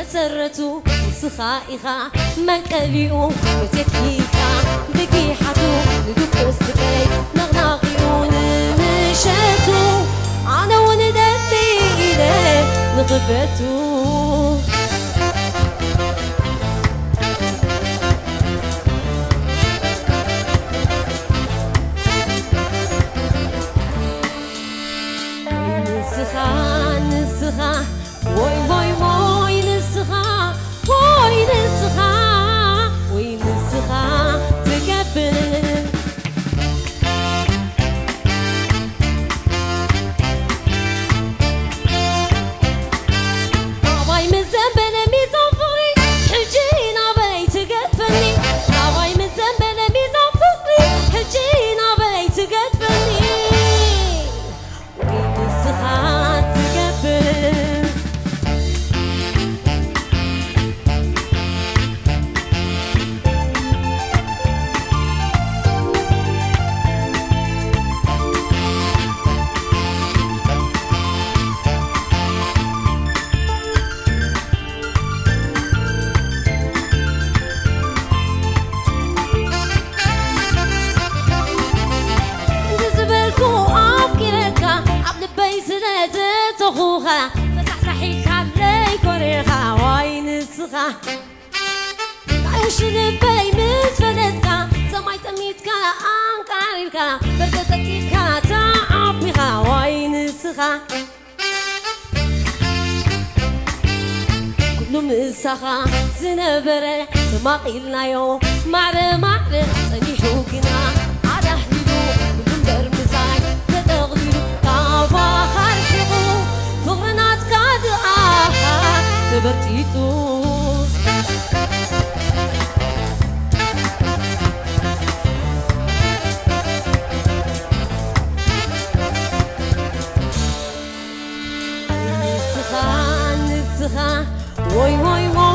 መሰረቱ ንስኻ ኢኻ መንቀሊኡ ንቴክኒካ ብጊሓቱ ንድቁስ ትበይ ነቕናቒኡ ንምሸቱ ኣነ እውን ደሊ ኢለ ንኽፈቱ ንስኻ ንስኻ ወይ ወይ ወይ feeling سغا عشنا باي مسفلتكا سمعت ميتكا أنكاريكا بردتكيكا تعبيكا وين سغا كل مسخا زنبرة سماقي لنايو معر معر سنيحوكنا على حلو كل برمزاي تتغلو طابا خارشقو ثغرنات كاد آخا تبرتيتو 会爱我。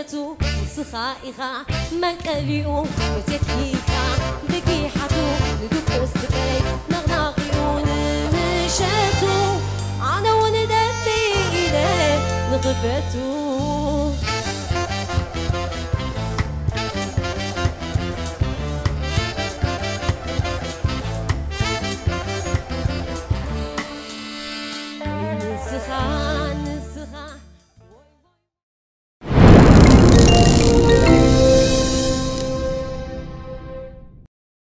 سهرته سخائخة ملقليو وتكيكة بكيحته ندوك وستبري نغناغيو نمشاتو على وندتي